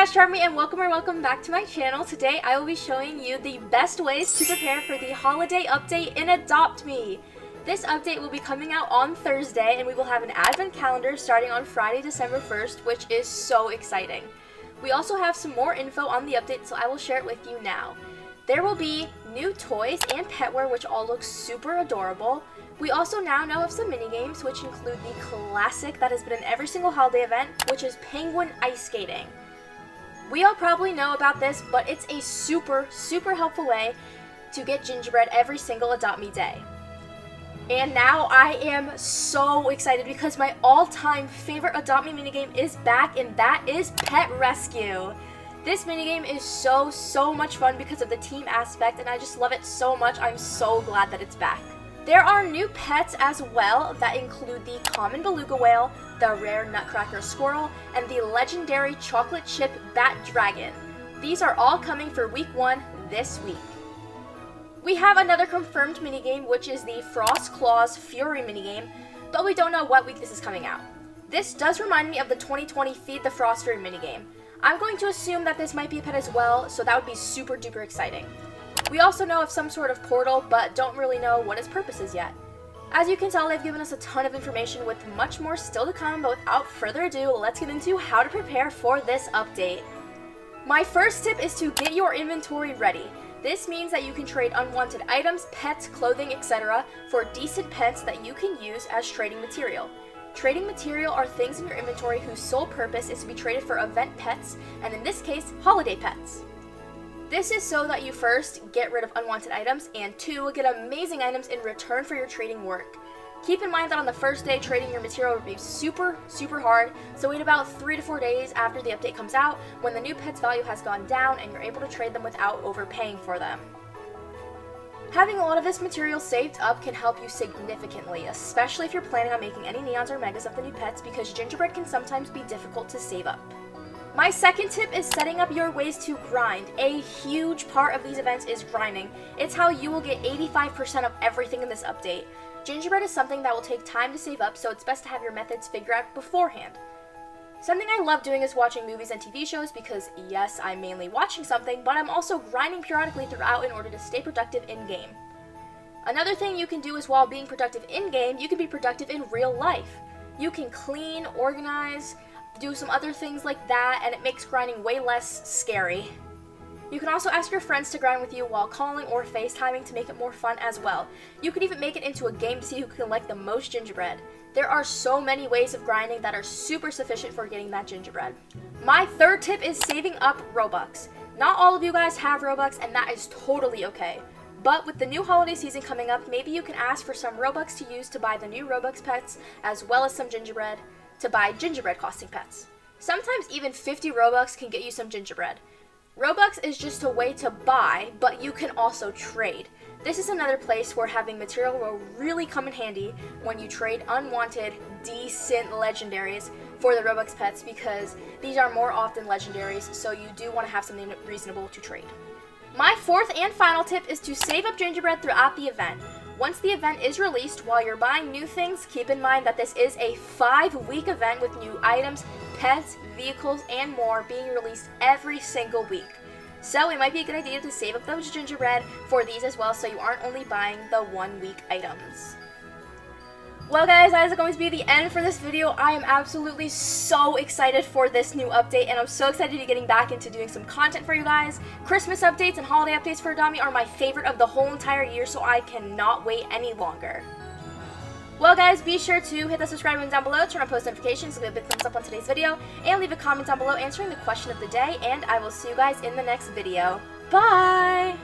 Astro Army, and welcome or welcome back to my channel. Today I will be showing you the best ways to prepare for the holiday update in Adopt Me. This update will be coming out on Thursday, and we will have an advent calendar starting on Friday, December 1st, which is so exciting. We also have some more info on the update, so I will share it with you now. There will be new toys and petware, which all look super adorable. We also now know of some minigames, which include the classic that has been in every single holiday event, which is Penguin Ice Skating. We all probably know about this, but it's a super, super helpful way to get gingerbread every single Adopt Me day. And now I am so excited because my all-time favorite Adopt Me minigame is back, and that is Pet Rescue. This minigame is so, so much fun because of the team aspect, and I just love it so much. I'm so glad that it's back. There are new pets as well that include the common beluga whale, the rare nutcracker squirrel, and the legendary chocolate chip bat dragon. These are all coming for week one this week. We have another confirmed minigame, which is the Frost Claws Fury minigame, but we don't know what week this is coming out. This does remind me of the 2020 Feed the Frost Fury minigame. I'm going to assume that this might be a pet as well, so that would be super duper exciting. We also know of some sort of portal, but don't really know what its purpose is yet. As you can tell, they've given us a ton of information with much more still to come, but without further ado, let's get into how to prepare for this update. My first tip is to get your inventory ready. This means that you can trade unwanted items, pets, clothing, etc. for decent pets that you can use as trading material. Trading material are things in your inventory whose sole purpose is to be traded for event pets, and in this case, holiday pets. This is so that you first get rid of unwanted items and two, get amazing items in return for your trading work. Keep in mind that on the first day, trading your material will be super, super hard, so wait about 3 to 4 days after the update comes out when the new pet's value has gone down and you're able to trade them without overpaying for them. Having a lot of this material saved up can help you significantly, especially if you're planning on making any neons or megas of the new pets because gingerbread can sometimes be difficult to save up. My second tip is setting up your ways to grind. A huge part of these events is grinding. It's how you will get 85% of everything in this update. Gingerbread is something that will take time to save up, so it's best to have your methods figured out beforehand. Something I love doing is watching movies and TV shows because, yes, I'm mainly watching something, but I'm also grinding periodically throughout in order to stay productive in-game. Another thing you can do is while being productive in-game, you can be productive in real life. You can clean, organize, do some other things like that, and it makes grinding way less scary. You can also ask your friends to grind with you while calling or FaceTiming to make it more fun as well. You could even make it into a game to see who can collect the most gingerbread. There are so many ways of grinding that are super sufficient for getting that gingerbread. My third tip is saving up Robux. Not all of you guys have Robux, and that is totally okay. But with the new holiday season coming up, maybe you can ask for some Robux to use to buy the new Robux pets, as well as some gingerbread to buy gingerbread costing pets. Sometimes even 50 Robux can get you some gingerbread. Robux is just a way to buy, but you can also trade. This is another place where having material will really come in handy when you trade unwanted, decent legendaries for the Robux pets because these are more often legendaries, so you do want to have something reasonable to trade. My fourth and final tip is to save up gingerbread throughout the event. Once the event is released, while you're buying new things, keep in mind that this is a five-week event with new items, pets, vehicles, and more being released every single week. So it might be a good idea to save up those gingerbread for these as well so you aren't only buying the one-week items. Well guys, that is going to be the end for this video. I am absolutely so excited for this new update and I'm so excited to be getting back into doing some content for you guys. Christmas updates and holiday updates for Me are my favorite of the whole entire year so I cannot wait any longer. Well guys, be sure to hit the subscribe button down below, turn on post notifications, give a big thumbs up on today's video, and leave a comment down below answering the question of the day, and I will see you guys in the next video. Bye!